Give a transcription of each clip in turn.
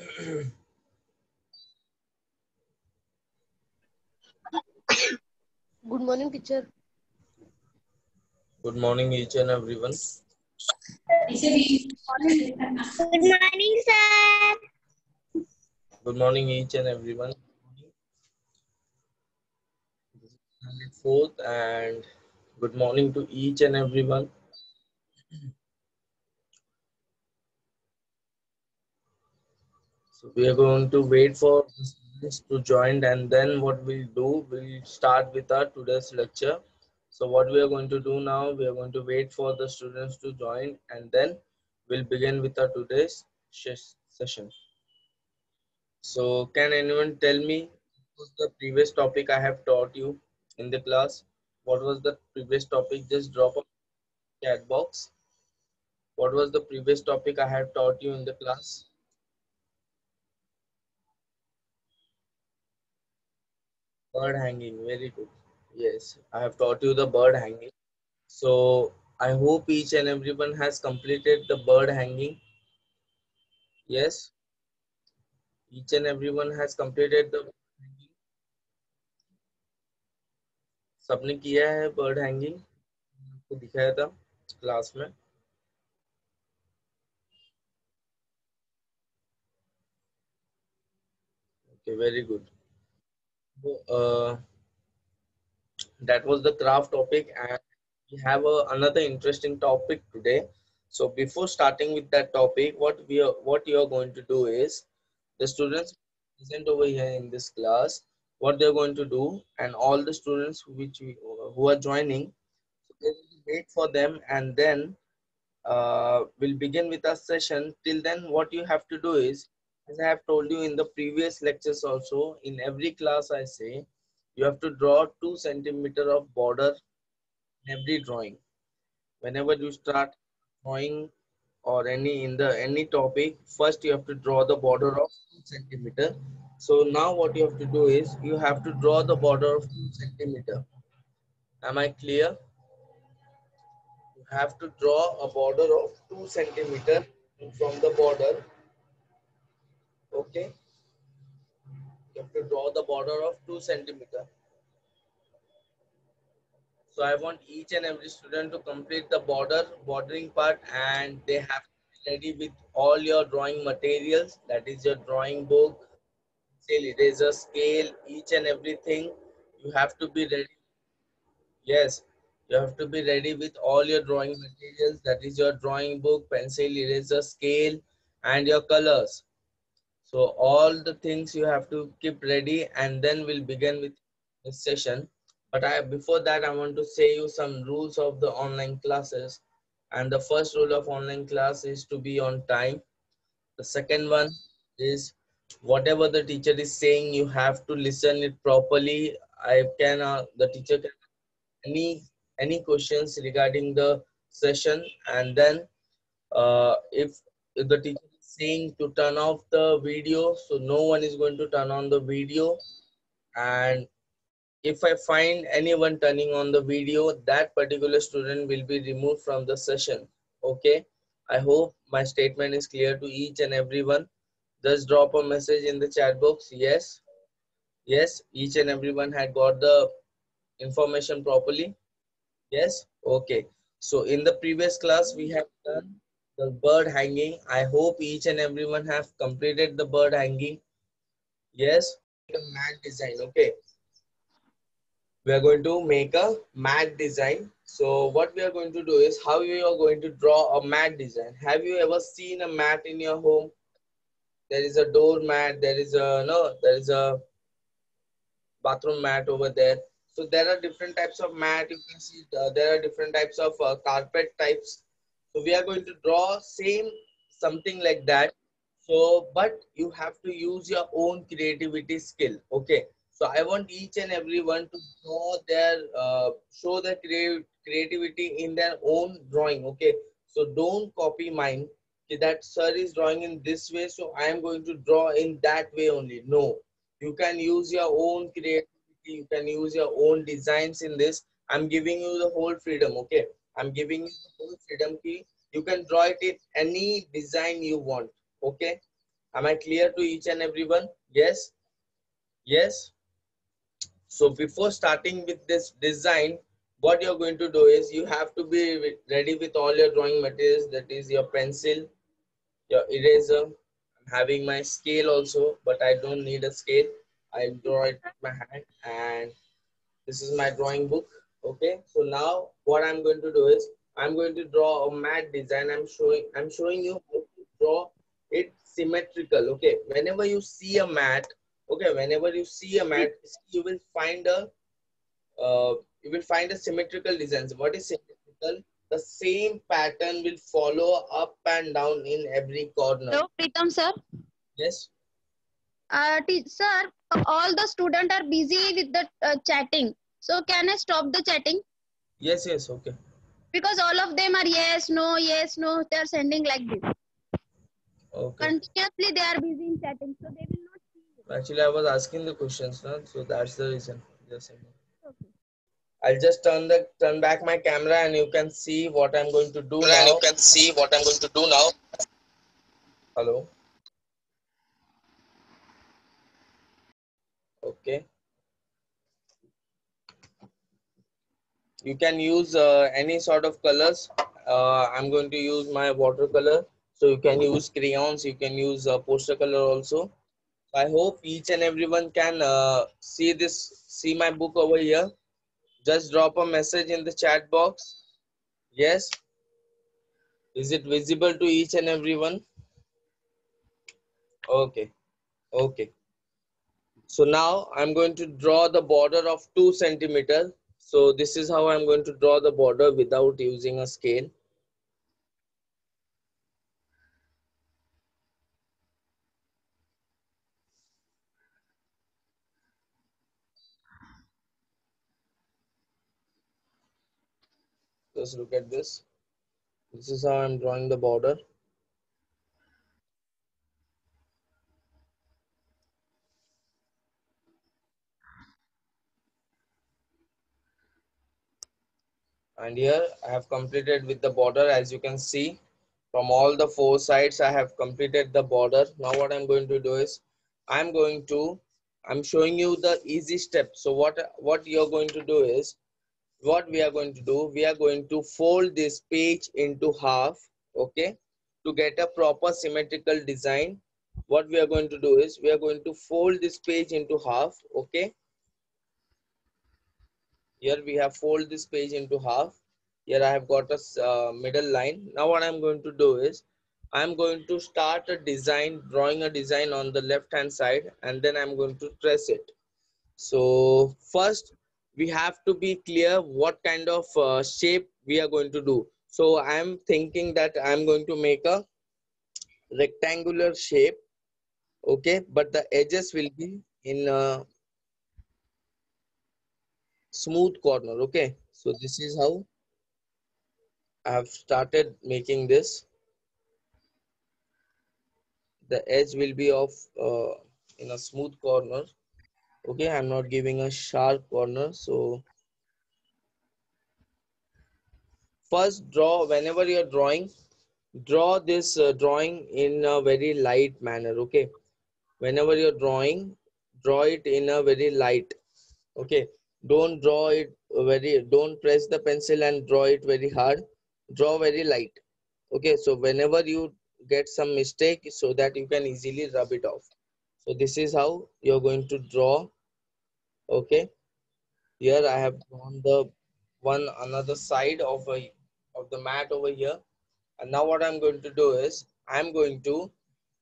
Good morning, teacher. Good morning, each and everyone. Good morning, sir. Good morning, each and everyone. This is Fourth, and good morning to each and everyone. So we are going to wait for students to join, and then what we'll do, we'll start with our today's lecture. So what we are going to do now, we are going to wait for the students to join, and then we'll begin with our today's session. So can anyone tell me was the previous topic I have taught you in the class? What was the previous topic? Just drop a chat box. What was the previous topic I have taught you in the class? Bird hanging, very good. Yes, I have taught you the bird hanging. So I hope each and everyone has completed the bird hanging. Yes, each and everyone has completed the सबने किया है bird hanging आपको दिखाया था class में very good so, uh, that was the craft topic and we have a, another interesting topic today. So before starting with that topic what we are what you are going to do is the students present over here in this class what they're going to do and all the students which we, who are joining wait for them and then uh, we'll begin with our session. Till then what you have to do is as i have told you in the previous lectures also in every class i say you have to draw two centimeter of border in every drawing. Whenever you start drawing or any in the any topic first you have to draw the border of two centimeter. So now what you have to do is you have to draw the border of two centimeter. Am i clear? You have to draw a border of two centimeter from the border okay. You have to draw the border of two centimeter. So i want each and every student to complete the border bordering part and they have to be ready with all your drawing materials. That is your drawing book pencil eraser scale each and everything. You have to be ready. Yes you have to be ready with all your drawing materials. That is your drawing book pencil eraser scale and your colors so all the things you have to keep ready and then we'll begin with this session. But i before that i want to say you some rules of the online classes. And the first rule of online class is to be on time. The second one is whatever the teacher is saying you have to listen it properly. I can uh, the teacher can any any questions regarding the session. And then uh, if, the teacher saying to turn off the video so no one is going to turn on the video. And if i find anyone turning on the video that particular student will be removed from the session. Okay? I hope my statement is clear to each and everyone. Just drop a message in the chat box. Yes. Yes each and everyone had got the information properly. Yes? Okay. So in the previous class we have done the bird hanging. I hope each and everyone have completed the bird hanging. Yes a mat design okay. We are going to make a mat design. So what we are going to do is how you are going to draw a mat design? Have you ever seen a mat in your home? There is a door mat there is a no there is a bathroom mat over there. So there are different types of mat. You can see uh, there are different types of uh, carpet types so we are going to draw same something like that. So but you have to use your own creativity skill okay? So i want each and everyone to draw their uh, show their crea- creativity in their own drawing okay? So don't copy mine that sir is drawing in this way so i am going to draw in that way only. No. You can use your own creativity you can use your own designs in this. I'm giving you the whole freedom okay i'm giving you whole freedom key you can draw it in any design you want okay Am I clear to each and everyone? Yes? Yes? So before starting with this design, what you're going to do is you have to be ready with all your drawing materials. That is your pencil, your eraser. I'm having my scale also, but I don't need a scale. I'll draw it with my hand and this is my drawing book. Okay, so now what I'm going to do is I'm going to draw a mat design. I'm showing I'm showing you how to draw it symmetrical. Okay, whenever you see a mat, okay, whenever you see a mat, you will find a uh, you will find a symmetrical designs. What is symmetrical? The same pattern will follow up and down in every corner. Hello, Pritam sir. Yes. Uh, sir, all the students are busy with the uh, chatting. So can I stop the chatting? Yes. Yes. Okay. Because all of them are yes, no, yes, no. They are sending like this. Okay. Continuously they are busy in chatting. So they will not see you. Actually, I was asking the questions, no? so that's the reason. Just a minute. Okay. I'll just turn the turn back my camera and you can see what I'm going to do now. you can see what I'm going to do now. Hello. Okay. You can use uh, any sort of colors. Uh, I'm going to use my watercolor. So you can use crayons. You can use uh, poster color also. I hope each and everyone can uh, see this, see my book over here. Just drop a message in the chat box. Yes. Is it visible to each and everyone? Okay. Okay. So now I'm going to draw the border of two centimeter. So this is how I'm going to draw the border without using a scale. Just look at this. This is how I'm drawing the border. And here I have completed with the border as you can see from all the four sides I have completed the border. Now what I'm going to do is I'm going to I'm showing you the easy step. So what what you're going to do is what we are going to do we are going to fold this page into half okay to get a proper symmetrical design what we are going to do is we are going to fold this page into half okay here we have fold this page into half here i have got a uh, middle line now what i'm going to do is i'm going to start a design drawing a design on the left hand side and then i'm going to trace it so first we have to be clear what kind of uh, shape we are going to do. So I'm thinking that I'm going to make a rectangular shape. Okay, but the edges will be in a smooth corner. Okay, so this is how I have started making this. The edge will be of uh, in a smooth corner okay i'm not giving a sharp corner so first draw whenever you're drawing draw this uh, drawing in a very light manner okay whenever you're drawing draw it in a very light okay don't draw it very don't press the pencil and draw it very hard. Draw very light. Okay so whenever you get some mistake so that you can easily rub it off. So this is how you're going to draw. Okay here i have drawn the one another side of a of the mat over here. And now what i'm going to do is i'm going to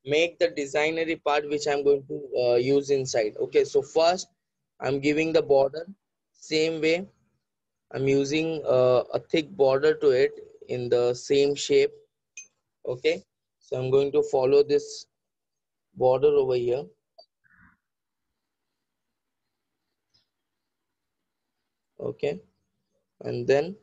make the designery part which i'm going to uh, use inside. Okay so first i'm giving the border same way i'm using uh, a thick border to it in the same shape okay? So i'm going to follow this border over here. Okay? And then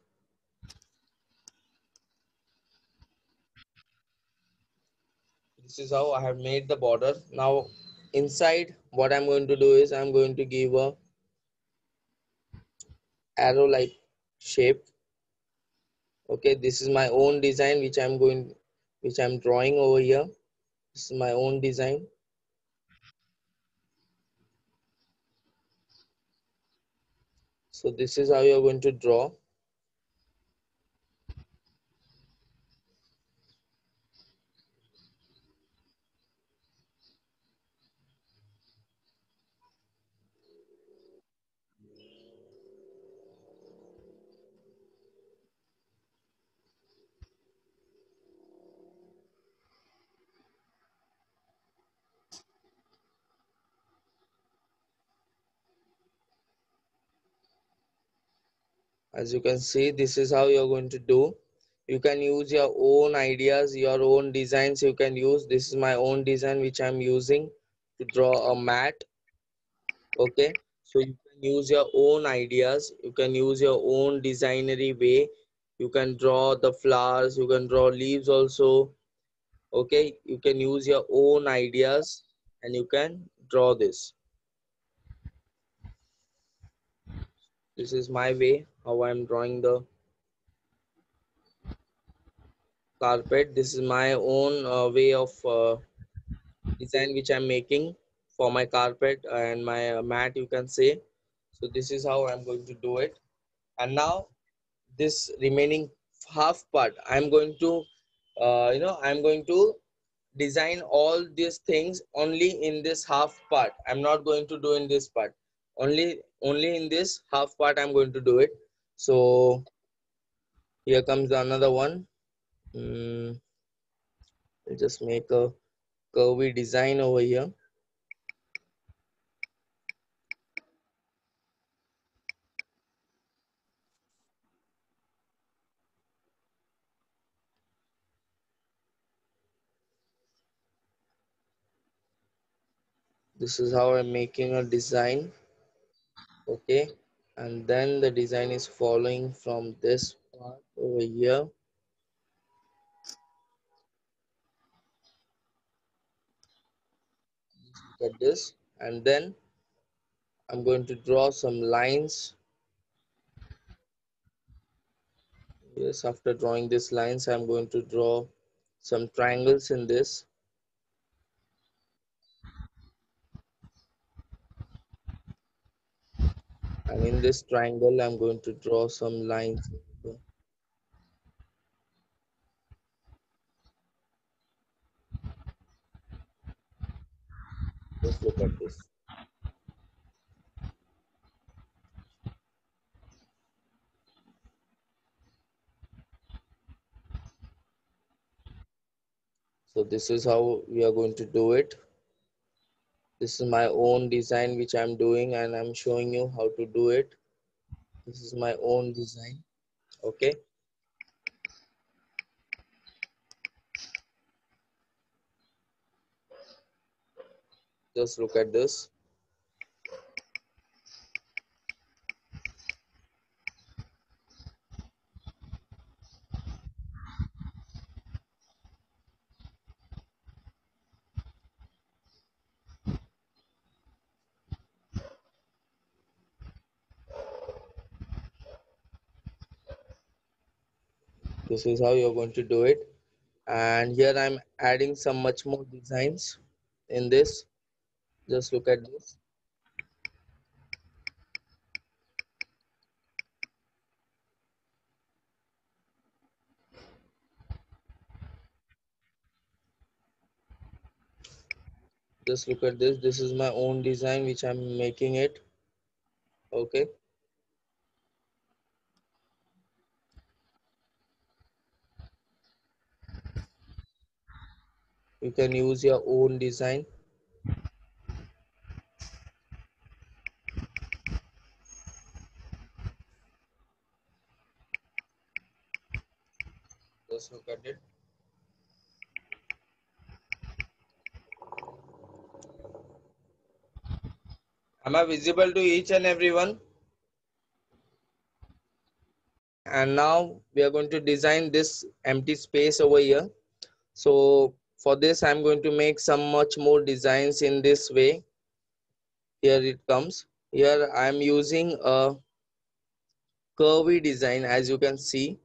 this is how I have made the border. Now inside what I'm going to do is I'm going to give a arrow like shape okay this is my own design which I'm going which I'm drawing over here This is my own design. So this is how you're going to draw. As you can see, this is how you're going to do. You can use your own ideas, your own designs you can use. This is my own design which I'm using to draw a mat. Okay, so you can use your own ideas. You can use your own designery way. You can draw the flowers, you can draw leaves also. Okay, you can use your own ideas and you can draw this. This is my way how I'm drawing the carpet. This is my own uh, way of uh, design which I'm making for my carpet and my uh, mat you can say. So this is how I'm going to do it. And now this remaining half part I'm going to uh, you know I'm going to design all these things only in this half part. I'm not going to do in this part. Only only in this half part I'm going to do it. So here comes another one. Mm, I'll just make a curvy design over here. This is how I'm making a design. Okay. And then the design is following from this part over here. Look at this. And then I'm going to draw some lines. Yes, after drawing these lines, I'm going to draw some triangles in this. And in this triangle, I'm going to draw some lines. Just look at this. So this is how we are going to do it. This is my own design which I'm doing and I'm showing you how to do it. This is my own design. Okay. Just look at this. This is how you're going to do it. And here I'm adding some much more designs in this. Just look at this. Just look at this. This is my own design which I'm making it. Okay. You can use your own design. Just look at it. Am I visible to each and everyone? And now we are going to design this empty space over here. So for this i'm going to make some much more designs in this way. Here it comes. Here i'm using a curvy design as you can see.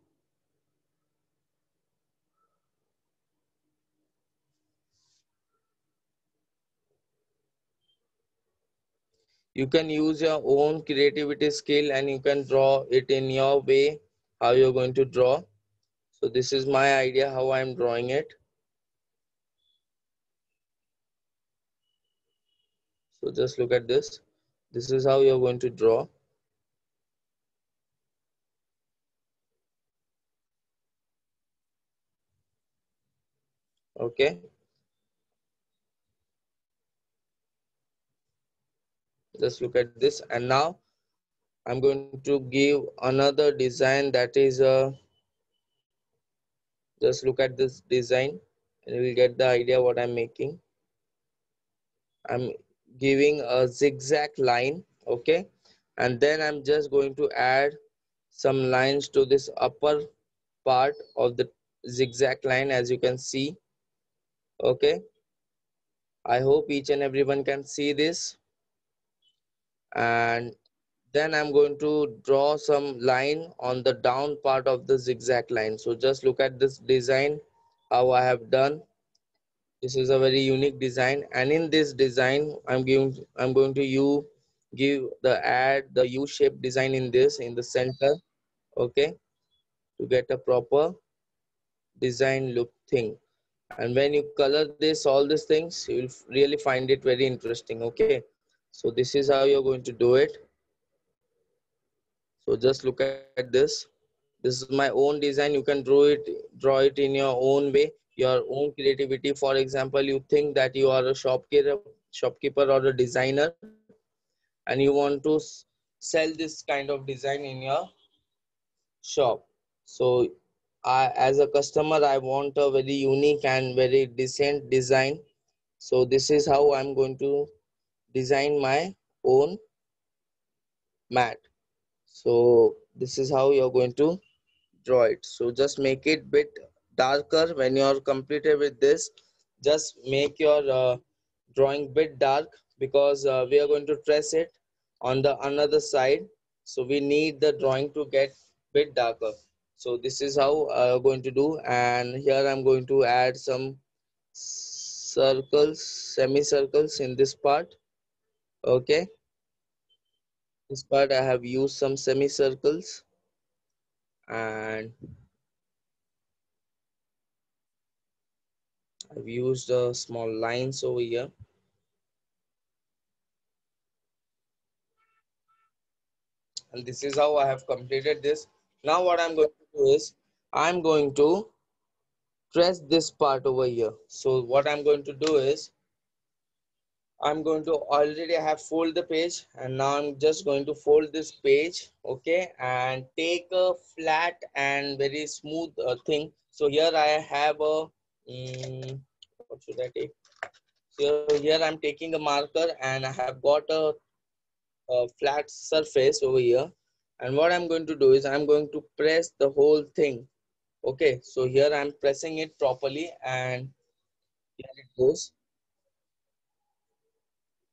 You can use your own creativity skill and you can draw it in your way how you're going to draw. So this is my idea how i'm drawing it. So just look at this. This is how you're going to draw. Okay. Just look at this. And now i'm going to give another design that is a uh, just look at this design and you will get the idea what i'm making. I'm giving a zigzag line okay and then i'm just going to add some lines to this upper part of the zigzag line as you can see okay i hope each and everyone can see this and then I'm going to draw some line on the down part of the zigzag line. So just look at this design, how I have done. This is a very unique design. And in this design, I'm giving, I'm going to you give the add the U-shaped design in this, in the center, okay, to get a proper design look thing. And when you color this, all these things, you'll really find it very interesting, okay. So this is how you're going to do it. So just look at this. This is my own design. You can draw it, draw it in your own way, your own creativity. For example, you think that you are a shopkeeper, shopkeeper or a designer, and you want to sell this kind of design in your shop. So I, as a customer, I want a very unique and very decent design. So this is how I'm going to design my own mat so this is how you're going to draw it so just make it bit darker when you're completed with this just make your uh, drawing bit dark because uh, we are going to trace it on the another side. So we need the drawing to get bit darker. So this is how i'm going to do and here i'm going to add some circles semicircles in this part. Okay. This part I have used some semicircles and I've used uh, small lines over here. And this is how I have completed this. Now what I'm going to do is I'm going to press this part over here. So what I'm going to do is I'm going to already have fold the page and now I'm just going to fold this page okay? And take a flat and very smooth uh, thing. So here I have a um, what should I take? So here I'm taking a marker and I have got a, a flat surface over here. And what I'm going to do is I'm going to press the whole thing. Okay so here I'm pressing it properly and here it goes.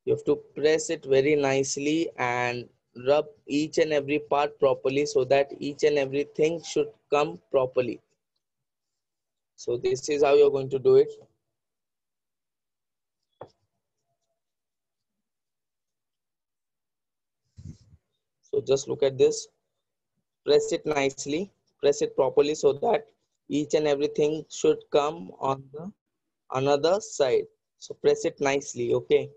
You have to press it very nicely and rub each and every part properly so that each and everything should come properly. So this is how you're going to do it. So just look at this. Press it nicely. Press it properly so that each and everything should come on the another side. So press it nicely, okay?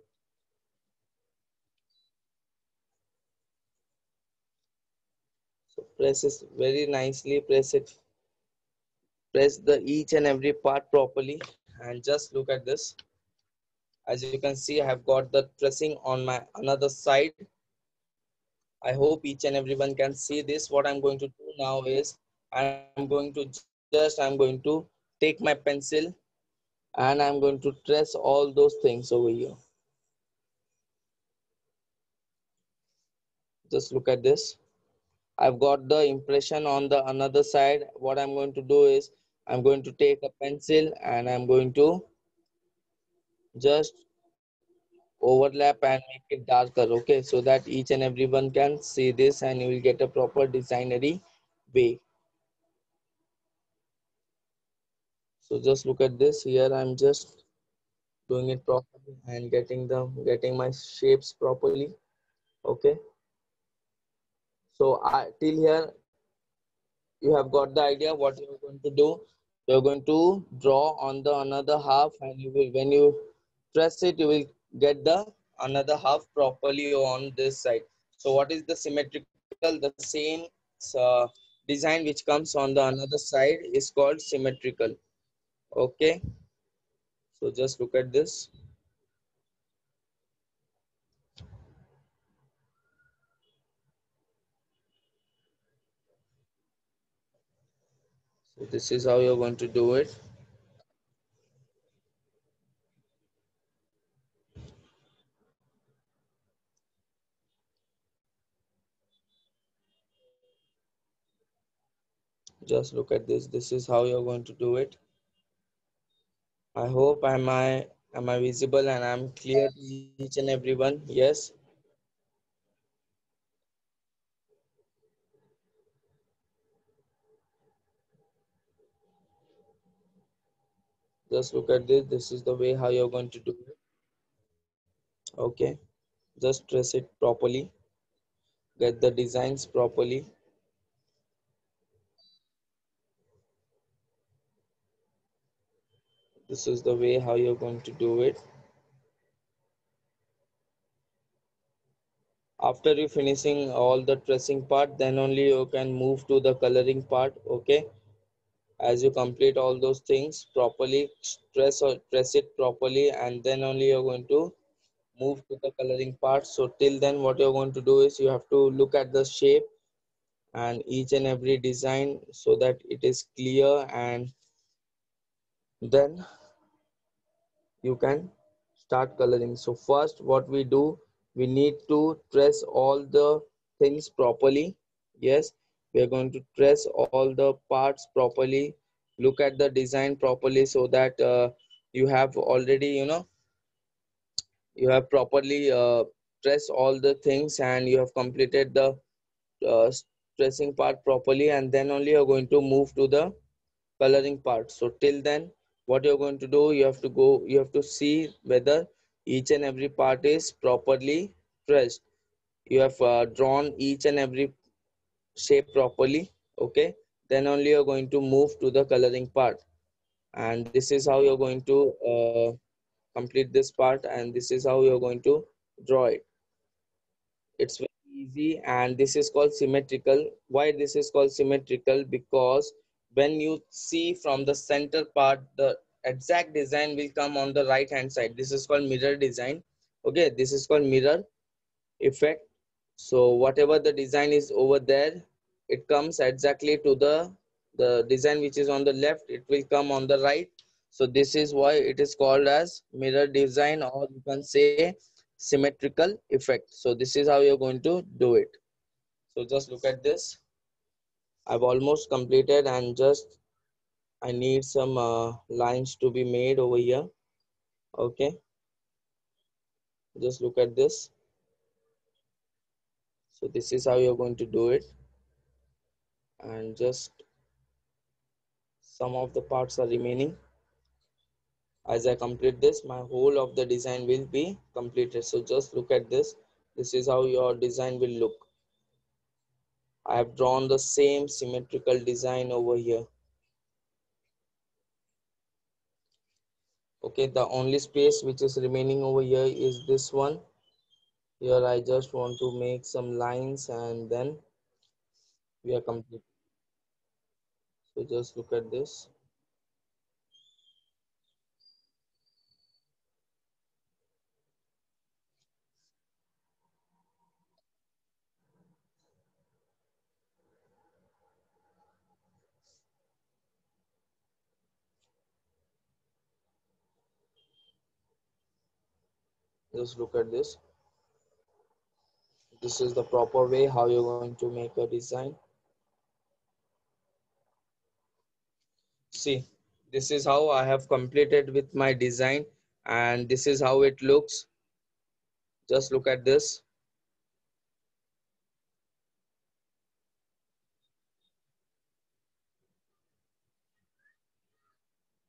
So press it very nicely press it press the each and every part properly and just look at this. As you can see i have got the pressing on my another side. I hope each and everyone can see this. What i'm going to do now is i'm going to just i'm going to take my pencil and i'm going to trace all those things over here. Just look at this I've got the impression on the another side. What I'm going to do is I'm going to take a pencil and I'm going to just overlap and make it darker okay? So that each and everyone can see this and you will get a proper designery way. So just look at this. Here i'm just doing it properly and getting the getting my shapes properly okay so till here you have got the idea what you're going to do. You're going to draw on the another half and you will when you press it you will get the another half properly on this side. So what is the symmetrical? The same uh, design which comes on the another side is called symmetrical. Okay? So just look at this this is how you're going to do it. Just look at this. This is how you're going to do it. I hope am i am i visible and i'm clear to each and everyone? Yes just look at this. This is the way how you're going to do it. Okay. Just trace it properly. Get the designs properly. This is the way how you're going to do it. After you finishing all the tracing part then only you can move to the coloring part. Okay as you complete all those things properly press or press it properly and then only you're going to move to the coloring part. So till then what you're going to do is you have to look at the shape and each and every design so that it is clear and then you can start coloring. So first what we do we need to trace all the things properly. Yes we are going to trace all the parts properly look at the design properly so that uh, you have already you know you have properly uh, all the things and you have completed the uh, part properly and then only you're going to move to the coloring part. So till then what you're going to do you have to go you have to see whether each and every part is properly pressed you have uh, drawn each and every shape properly okay? Then only you're going to move to the coloring part. And this is how you're going to uh, complete this part and this is how you're going to draw it. It's very easy and this is called symmetrical. Why this is called symmetrical? Because when you see from the center part the exact design will come on the right hand side. This is called mirror design okay? This is called mirror effect so whatever the design is over there it comes exactly to the the design which is on the left it will come on the right so this is why it is called as mirror design or you can say symmetrical effect so this is how you're going to do it so just look at this I've almost completed and just I need some uh, lines to be made over here. Okay. Just look at this. So this is how you're going to do it. And just some of the parts are remaining. As I complete this, my whole of the design will be completed. So just look at this. This is how your design will look. I have drawn the same symmetrical design over here. Okay, the only space which is remaining over here is this one. Here I just want to make some lines and then we are complete. So just look at this. just look at this this is the proper way how you're going to make a design. See this is how I have completed with my design and this is how it looks. Just look at this.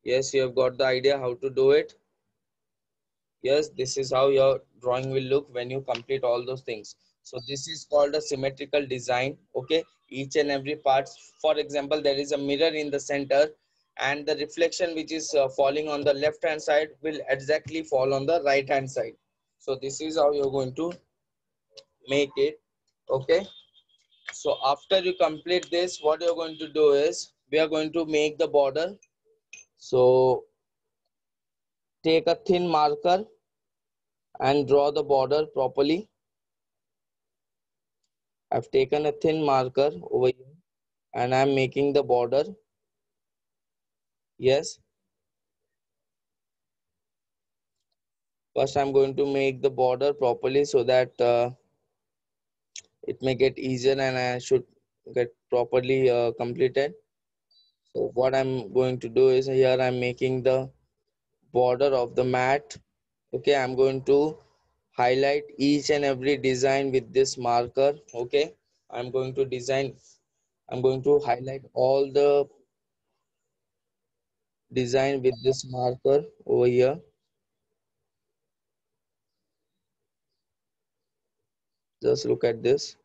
Yes you have got the idea how to do it. Yes this is how your drawing will look when you complete all those things So this is called a symmetrical design. Okay, each and every part. For example, there is a mirror in the center and the reflection which is uh, falling on the left hand side will exactly fall on the right hand side. So this is how you're going to make it. Okay. So after you complete this, what you're going to do is we are going to make the border. So take a thin marker and draw the border properly. I've taken a thin marker over here and I'm making the border. Yes. First, I'm going to make the border properly so that uh, it may get easier and I should get properly uh, completed. So what I'm going to do is here I'm making the border of the mat. Okay, I'm going to highlight each and every design with this marker. Okay, I'm going to design, I'm going to highlight all the design with this marker over here. Just look at this.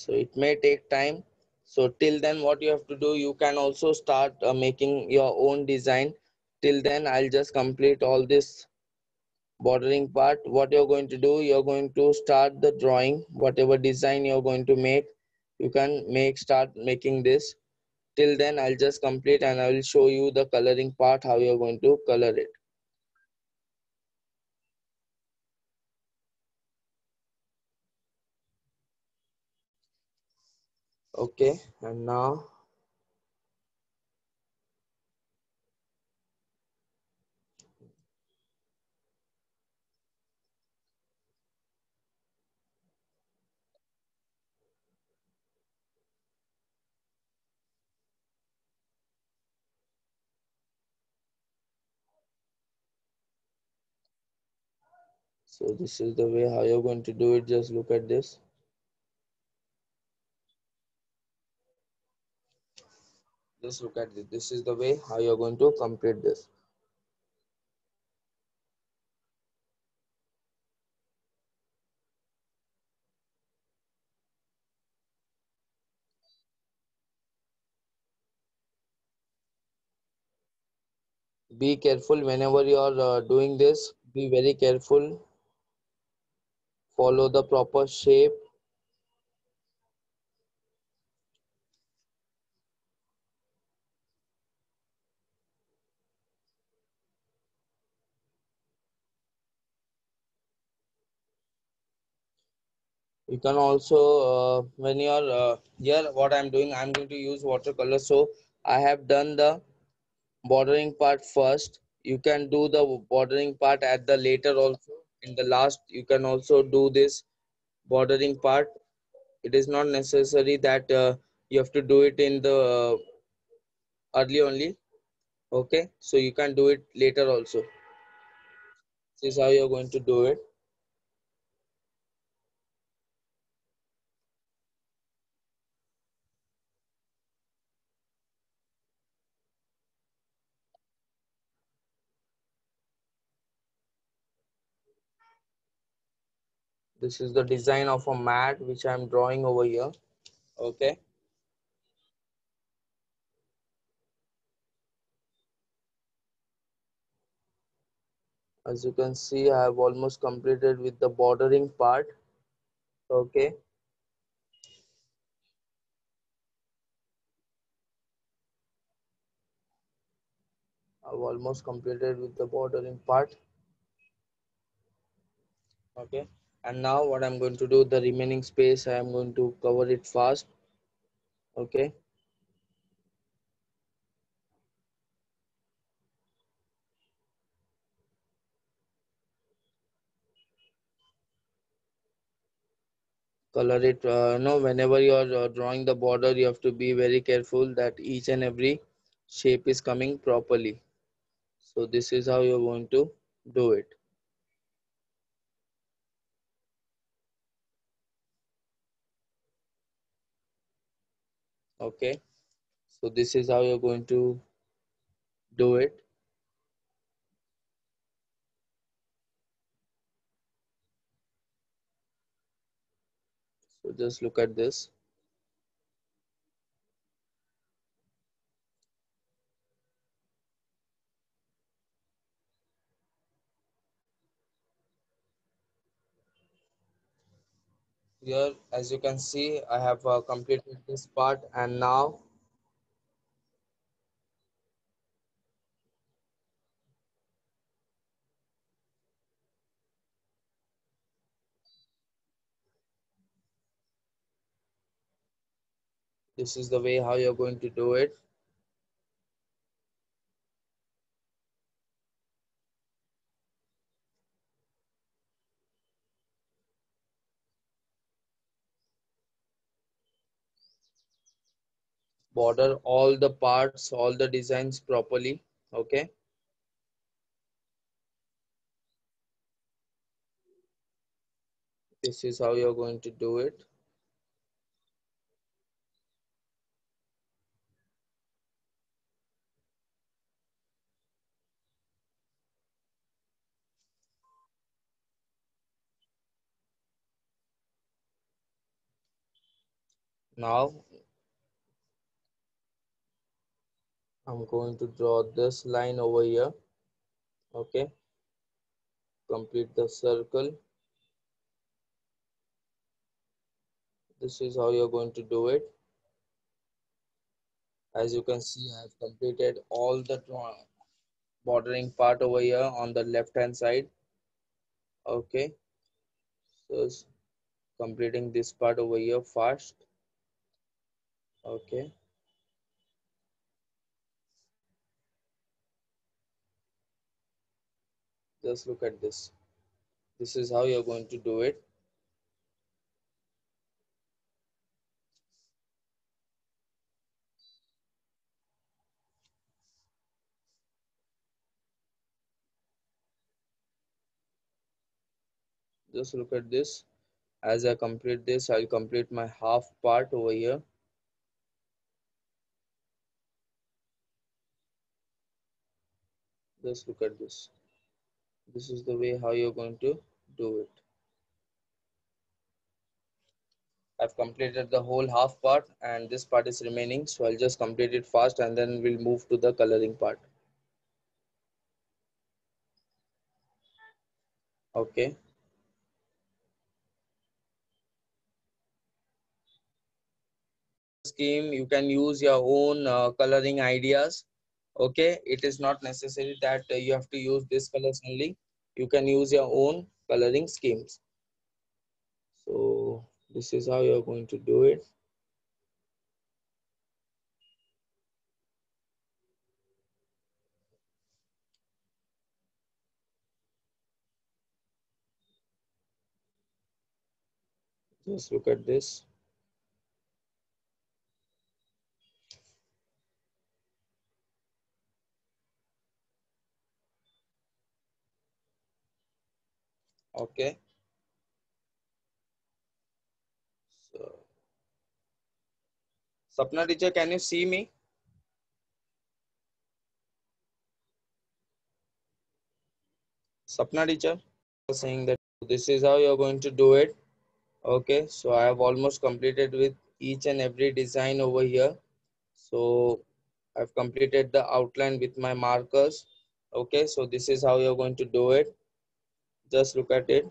So it may take time. So till then what you have to do, you can also start uh, making your own design. Till then I'll just complete all this bordering part. What you're going to do, you're going to start the drawing, whatever design you're going to make, you can make, start making this. Till then I'll just complete and I will show you the coloring part, how you're going to color it. Okay, and now So this is the way how you're going to do it. Just look at this. Just look at this. This is the way how you're going to complete this. Be careful whenever you are uh, doing this. Be very careful. Follow the proper shape. You can also uh, when you're uh, here what i'm doing i'm going to use watercolor. So i have done the bordering part first. You can do the bordering part at the later also. In the last you can also do this bordering part. It is not necessary that uh, you have to do it in the uh, early only. Okay? So you can do it later also. This is how you're going to do it this is the design of a mat which i'm drawing over here okay? As you can see i have almost completed with the bordering part okay? I've almost completed with the bordering part okay and now what i'm going to do the remaining space i am going to cover it fast. Okay. Color it uh, no whenever you are uh, drawing the border you have to be very careful that each and every shape is coming properly. So this is how you're going to do it Okay. So this is how you're going to do it. So just look at this. Here, as you can see, I have uh, completed this part and now this is the way how you're going to do it. Border all the parts, all the designs properly. Okay. This is how you're going to do it. Now I'm going to draw this line over here. Okay. Complete the circle. This is how you're going to do it. As you can see, I have completed all the bordering part over here on the left hand side. Okay. So completing this part over here fast. Okay. Just look at this. This is how you're going to do it. Just look at this. As I complete this, I'll complete my half part over here. Just look at this. This is the way how you're going to do it. I've completed the whole half part and this part is remaining. So I'll just complete it fast and then we'll move to the coloring part. Okay. Scheme, you can use your own uh, coloring ideas. Okay. It is not necessary that uh, you have to use this colors only. You can use your own coloring schemes. So this is how you're going to do it. Just look at this. Okay. So, Sapna teacher, can you see me? Sapna teacher saying that this is how you're going to do it. Okay, so I have almost completed with each and every design over here. So I've completed the outline with my markers. Okay, so this is how you're going to do it. Just look at it.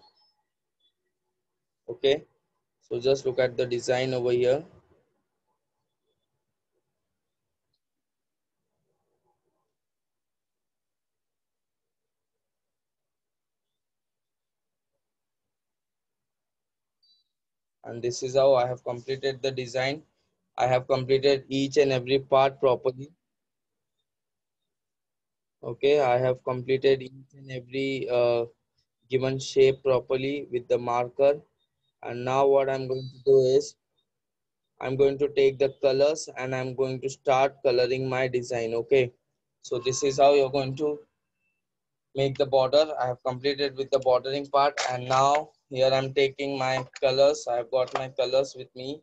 Okay, so just look at the design over here. and this is how I have completed the design. I have completed each and every part properly. Okay, I have completed each and every uh, given shape properly with the marker. And now what I'm going to do is, I'm going to take the colors and I'm going to start coloring my design. Okay, so this is how you're going to make the border. I have completed with the bordering part and now here I'm taking my colors. I've got my colors with me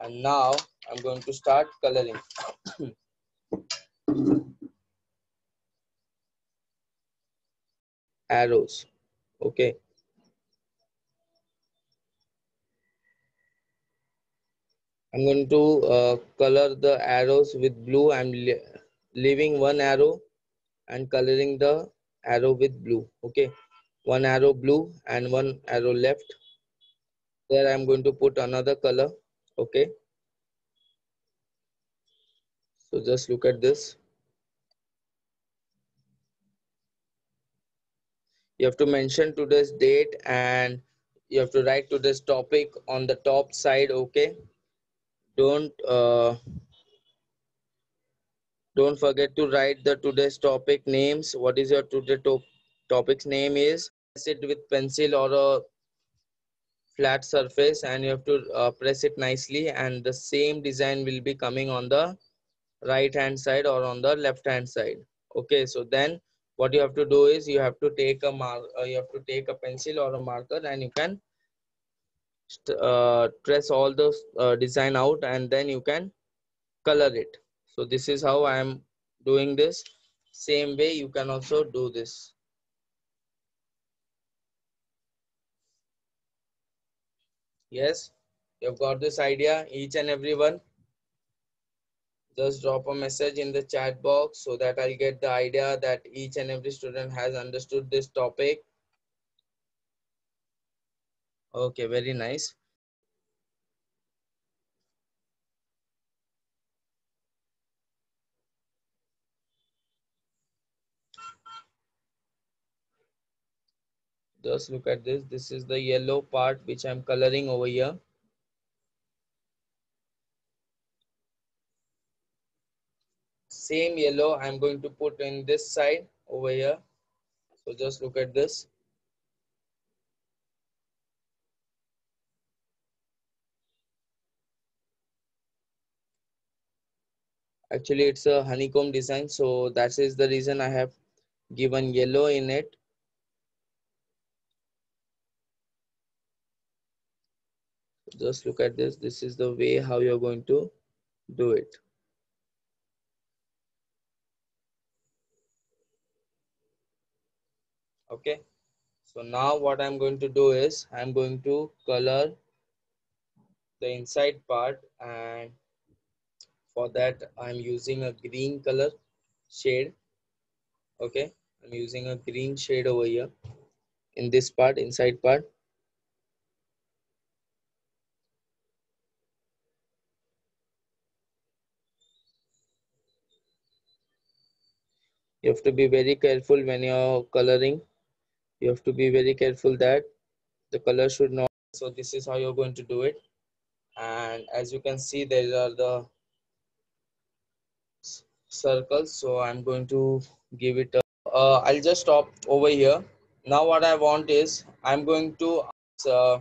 And now I'm going to start coloring. Arrows. Okay. I'm going to uh, color the arrows with blue. I'm leaving one arrow and coloring the arrow with blue. Okay. One arrow blue and one arrow left. There I'm going to put another color. Okay. So just look at this. You have to mention today's date and you have to write today's topic on the top side. Okay? Don't uh, don't forget to write the today's topic names. What is your today to topic's name is? Press it with pencil or a flat surface and you have to uh, press it nicely and the same design will be coming on the right hand side or on the left hand side. Okay so then what you have to do is you have to take a mark uh, you have to take a pencil or a marker and you can uh, trace all the uh, design out and then you can color it. So this is how i am doing this. Same way you can also do this. Yes? You've got this idea each and everyone just drop a message in the chat box so that i'll get the idea that each and every student has understood this topic Okay, very nice. Just look at this. This is the yellow part which I'm coloring over here. Same yellow I'm going to put in this side over here. So just look at this. actually it's a honeycomb design so that is the reason i have given yellow in it just look at this this is the way how you're going to do it okay? So now what i'm going to do is i'm going to color the inside part and for that i'm using a green color shade. Okay? I'm using a green shade over here in this part inside part. You have to be very careful when you're coloring you have to be very careful that the color should not so this is how you're going to do it. And as you can see there are the circles so i'm going to give it a, uh, i'll just stop over here. Now what i want is i'm going to uh,